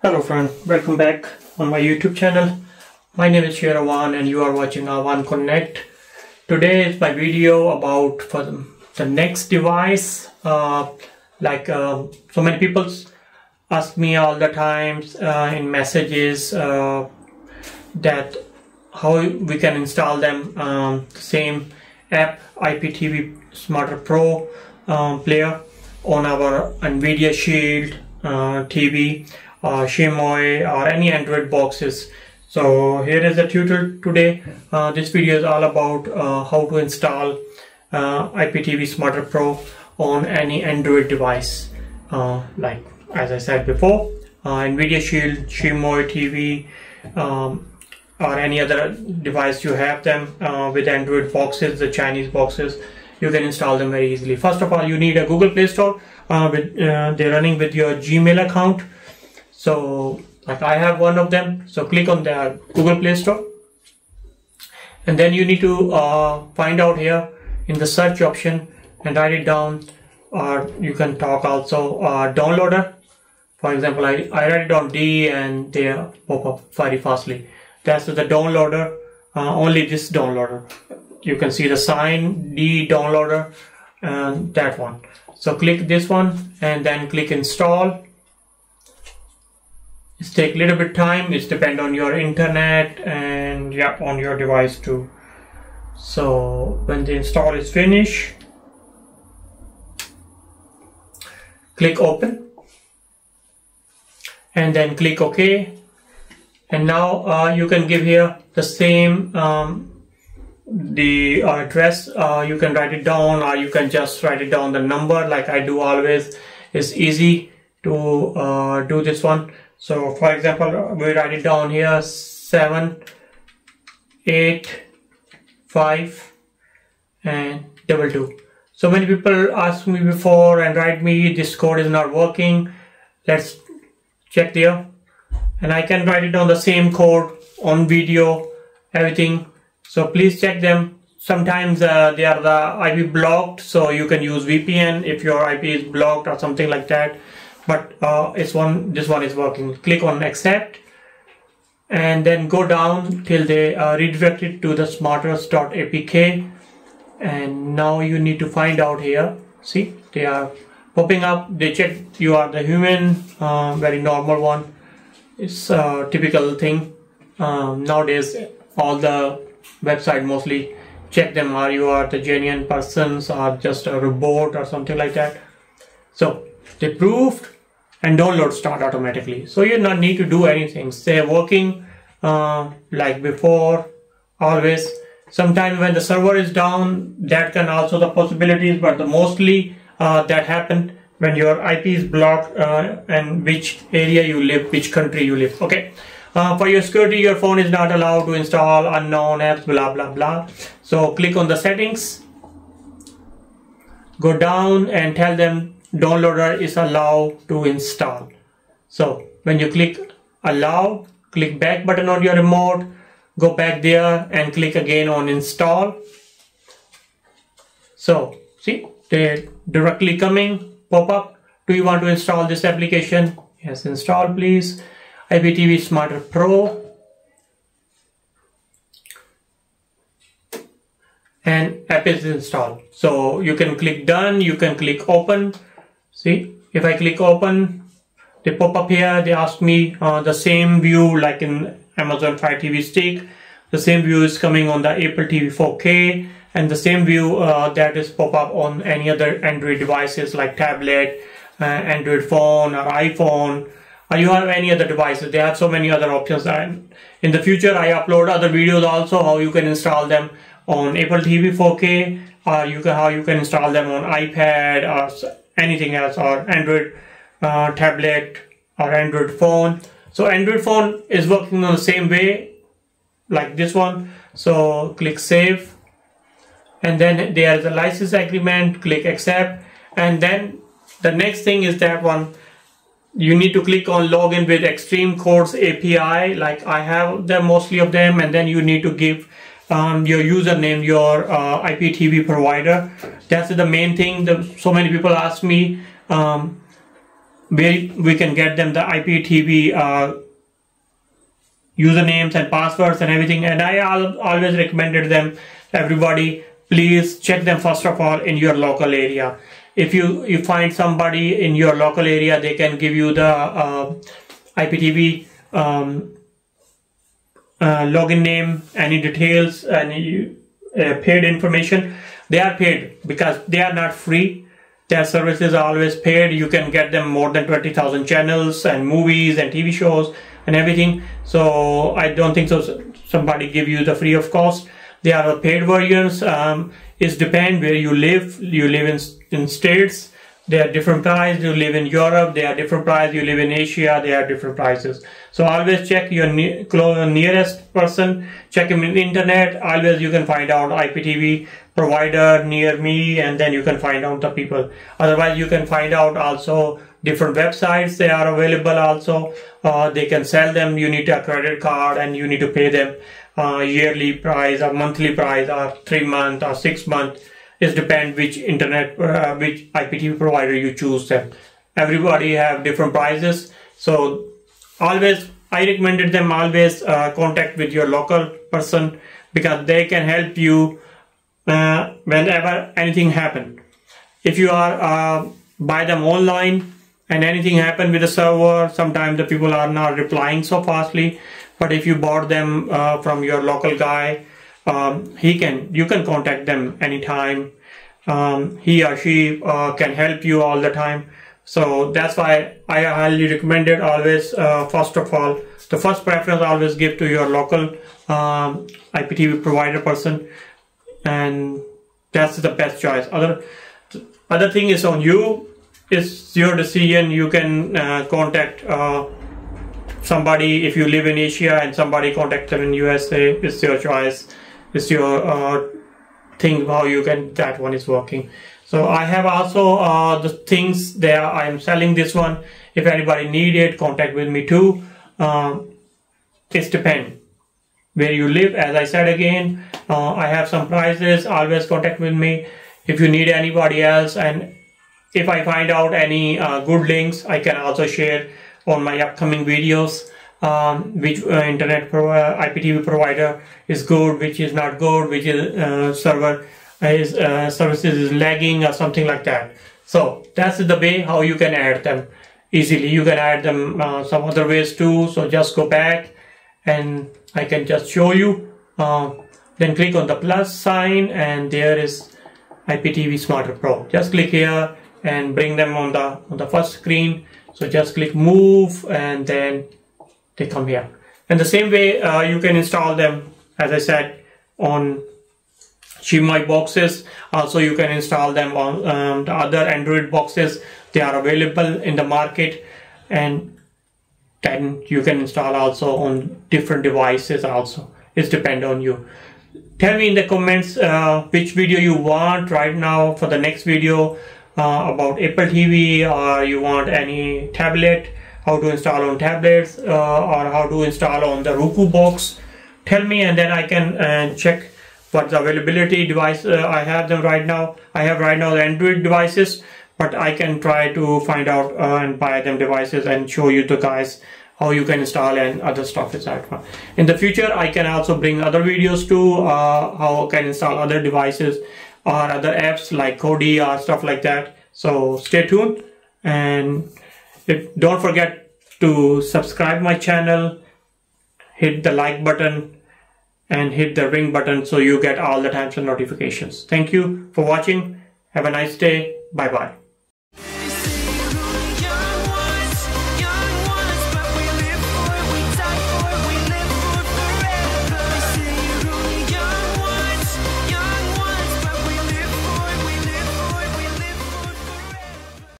Hello friend, welcome back on my YouTube channel. My name is Sherawan and you are watching Awan Connect. Today is my video about for the, the next device. Uh, like uh, so many people ask me all the times uh, in messages uh, that how we can install them um, the same app IPTV Smarter Pro um, player on our NVIDIA Shield uh, TV uh, Xiaomi or any Android boxes. So here is the tutorial today. Uh, this video is all about uh, how to install uh, IPTV Smarter Pro on any Android device. Uh, like as I said before, uh, NVIDIA Shield, Xiaomi TV, um, or any other device you have them with Android boxes, the Chinese boxes, you can install them very easily. First of all, you need a Google Play Store. with, they're running with your Gmail account so like I have one of them. So click on the Google Play Store. And then you need to uh, find out here in the search option and write it down. Or you can talk also uh, downloader. For example I, I write it down D and they pop up very fastly. That's the downloader. Uh, only this downloader. You can see the sign D downloader and that one. So click this one and then click install it's take a little bit time. It's depend on your internet and yeah on your device too. So when the install is finished click open. And then click ok. And now uh, you can give here the same um, the uh, address. Uh, you can write it down or you can just write it down the number like I do always. It's easy to uh, do this one so for example, we write it down here 7, 8, 5 and double 2. So many people ask me before and write me this code is not working. Let's check there. And I can write it on the same code on video, everything. So please check them. Sometimes uh, they are the IP blocked, so you can use VPN if your IP is blocked or something like that but uh, it's one this one is working. Click on accept and then go down till they uh, redirect it to the smarters.apk and now you need to find out here. See they are popping up. They check you are the human uh, very normal one. It's a typical thing. Um, nowadays all the website mostly check them. Are you are the genuine persons? Or just a robot or something like that? So they proved and download start automatically. So you not need to do anything. Stay working uh, like before, always. Sometimes when the server is down, that can also the possibilities, but the mostly uh, that happen when your IP is blocked uh, and which area you live, which country you live. Okay. Uh, for your security, your phone is not allowed to install unknown apps, blah, blah, blah. So click on the settings, go down and tell them downloader is allowed to install. So when you click allow, click back button on your remote, go back there and click again on install. So see, they directly coming, pop up. Do you want to install this application? Yes, install please. IPTV Smarter Pro. And app is installed. So you can click done, you can click open See, if I click open, they pop up here. They ask me uh, the same view like in Amazon Fire TV Stick. The same view is coming on the Apple TV 4K and the same view uh, that is pop up on any other Android devices like tablet, uh, Android phone or iPhone or you have any other devices. They have so many other options. And in the future, I upload other videos also how you can install them on Apple TV 4K or you can how you can install them on iPad or anything else or Android uh, tablet or Android phone. So Android phone is working on the same way like this one. So click save and then there is a license agreement, click accept and then the next thing is that one you need to click on login with Xtream Codes API like I have them mostly of them and then you need to give um, your username, your uh, IPTV provider. That's the main thing. The, so many people ask me, um, where we can get them the IPTV uh, usernames and passwords and everything. And I always recommended them everybody please check them first of all in your local area. If you you find somebody in your local area, they can give you the uh, IPTV um, uh, login name, any details, any uh, paid information. They are paid because they are not free their services are always paid. You can get them more than 20,000 channels and movies and TV shows and everything. So I don't think so. Somebody give you the free of cost. They are the paid versions. Um, it depend where you live. You live in, in states. They are different price. You live in Europe. They are different price. You live in Asia. They are different prices. So always check your ne nearest person. Check him in internet. Always you can find out IPTV provider near me and then you can find out the people otherwise you can find out also different websites they are available also uh, they can sell them you need a credit card and you need to pay them uh, yearly price or monthly price or three month or six month it depends which internet uh, which IPTV provider you choose them everybody have different prices so always I recommended them always uh, contact with your local person because they can help you uh, whenever anything happen. If you are uh, buy them online and anything happen with the server, sometimes the people are not replying so fastly. But if you bought them uh, from your local guy, um, he can you can contact them anytime. Um, he or she uh, can help you all the time. So that's why I highly recommend it always. Uh, first of all, the first preference always give to your local um, IPTV provider person and that's the best choice other other thing is on you it's your decision you can uh, contact uh, somebody if you live in Asia and somebody contact them in USA it's your choice it's your uh, thing how you can that one is working. So I have also uh, the things there. I'm selling this one. If anybody need it contact with me too. Um, it's depend where you live. As I said again uh, I have some prices. Always contact with me. If you need anybody else and if I find out any uh, good links I can also share on my upcoming videos um, which uh, internet uh, IPTV provider is good which is not good which is uh, server is uh, services is lagging or something like that. So that's the way how you can add them easily. You can add them some other ways too so just go back and I can just show you. Uh, then click on the plus sign and there is IPTV Smarter Pro. Just click here and bring them on the on the first screen. So just click move and then they come here. And the same way uh, you can install them as I said on Xiaomi boxes. Also you can install them on um, the other Android boxes. They are available in the market. And then you can install also on different devices also. It's depend on you. Tell me in the comments uh, which video you want right now for the next video uh, about Apple TV or you want any tablet how to install on tablets uh, or how to install on the Roku box. Tell me and then I can uh, check what the availability device uh, I have them right now. I have right now the Android devices but I can try to find out and buy them devices and show you the guys how you can install and other stuff etc in the future I can also bring other videos too uh, how I can install other devices or other apps like Kodi or stuff like that. So stay tuned and if, don't forget to subscribe my channel hit the like button and hit the ring button so you get all the times and notifications. Thank you for watching. Have a nice day. Bye bye